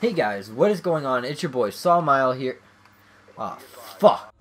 Hey guys, what is going on? It's your boy Saul Myol here. Oh, fuck.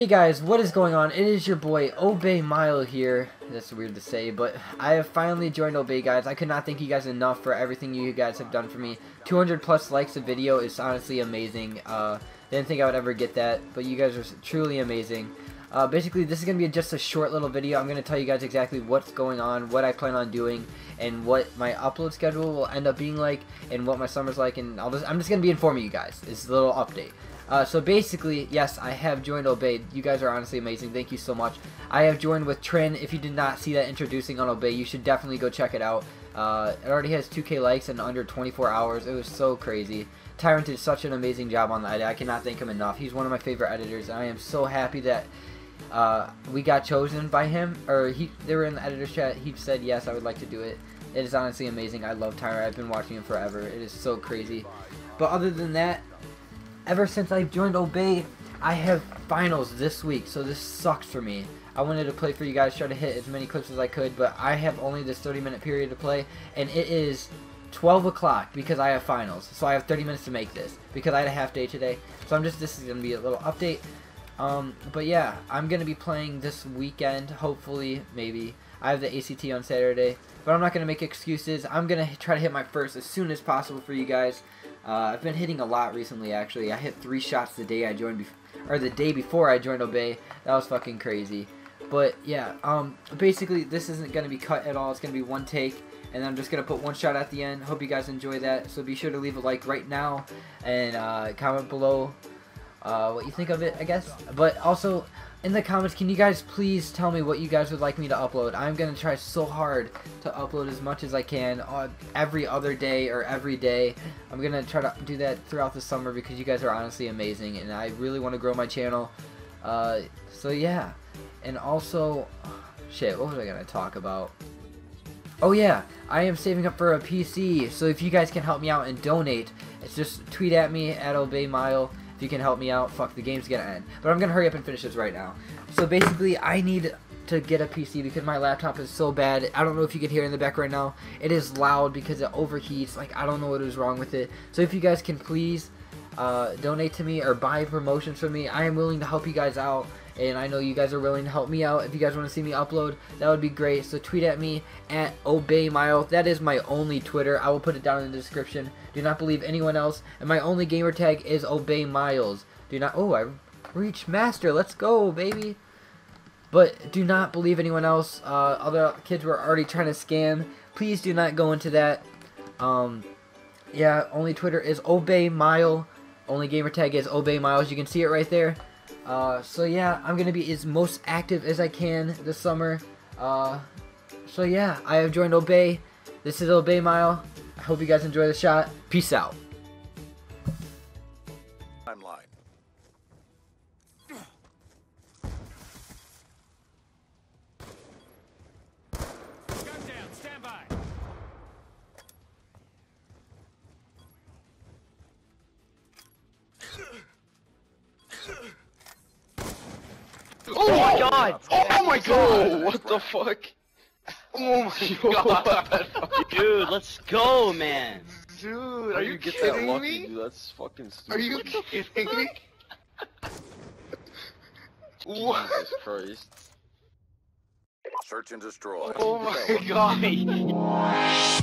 Hey guys, what is going on? It is your boy Obey Myol here. That's weird to say, but I have finally joined Obey guys. I could not thank you guys enough for everything you guys have done for me. 200 plus likes a video is honestly amazing. Uh, didn't think I would ever get that, but you guys are truly amazing. Uh, basically, this is going to be just a short little video. I'm going to tell you guys exactly what's going on, what I plan on doing, and what my upload schedule will end up being like, and what my summer's like, and all this. I'm just going to be informing you guys. It's a little update. Uh, so basically, yes, I have joined Obey. You guys are honestly amazing. Thank you so much. I have joined with Trin. If you did not see that introducing on Obey, you should definitely go check it out. Uh, it already has 2k likes in under 24 hours. It was so crazy. Tyrant did such an amazing job on the edit. I cannot thank him enough. He's one of my favorite editors, and I am so happy that uh, we got chosen by him. Or he, they were in the editor's chat. He said, yes, I would like to do it. It is honestly amazing. I love Tyrant. I've been watching him forever. It is so crazy. But other than that, ever since I've joined Obey, I have finals this week, so this sucks for me. I wanted to play for you guys, try to hit as many clips as I could, but I have only this 30 minute period to play, and it is 12 o'clock because I have finals. So I have 30 minutes to make this because I had a half day today. So I'm just, this is going to be a little update. Um, but yeah, I'm going to be playing this weekend, hopefully, maybe. I have the ACT on Saturday, but I'm not going to make excuses. I'm going to try to hit my first as soon as possible for you guys. Uh, I've been hitting a lot recently, actually. I hit three shots the day I joined, or the day before I joined Obey. That was fucking crazy. But yeah, um, basically this isn't going to be cut at all. It's going to be one take. And I'm just going to put one shot at the end. Hope you guys enjoy that. So be sure to leave a like right now. And uh, comment below uh, what you think of it, I guess. But also, in the comments, can you guys please tell me what you guys would like me to upload? I'm going to try so hard to upload as much as I can uh, every other day or every day. I'm going to try to do that throughout the summer because you guys are honestly amazing and I really want to grow my channel. Uh, so yeah. And also, shit, what was I to talk about? Oh yeah, I am saving up for a PC, so if you guys can help me out and donate, it's just tweet at me at Obey Myol if you can help me out, fuck, the game's gonna end. But I'm gonna hurry up and finish this right now. So basically, I need to get a PC because my laptop is so bad. I don't know if you can hear in the back right now. It is loud because it overheats. Like, I don't know what is wrong with it. So if you guys can please uh, donate to me or buy promotions from me, I am willing to help you guys out and I know you guys are willing to help me out. If you guys want to see me upload, that would be great. So tweet at me at ObeyMyol. That is my only Twitter. I will put it down in the description. Do not believe anyone else. And my only gamer tag is Obey Miles. Do not. Oh, I reached master. Let's go, baby. But do not believe anyone else. Uh, other kids were already trying to scam. Please do not go into that. Um, yeah, only Twitter is Obey Myol. Only gamer tag is Obey Miles. You can see it right there. Uh, so yeah, I'm gonna be as most active as I can this summer. Uh, so yeah, I have joined Obey. This is Obey Myol. I hope you guys enjoy the shot. Peace out. Timeline. Oh my oh, god! Oh my god! What the fuck? Oh my god! Dude, let's go, man! Dude, are you, you kidding lucky, me? Dude, that's fucking stupid. Are you kidding me? what? Jesus Christ. Search and destroy. Oh my god!